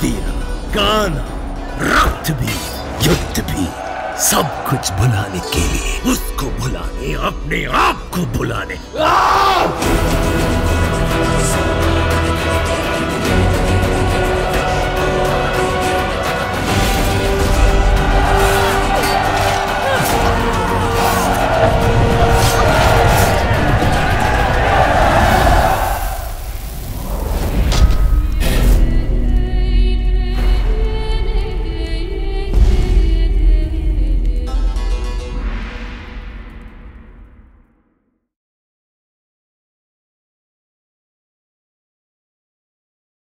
दिया। कान, रक्त भी, युद्ध भी, सब कुछ भुलाने के लिए उसको भुलाने, अपने आप को भुलाने।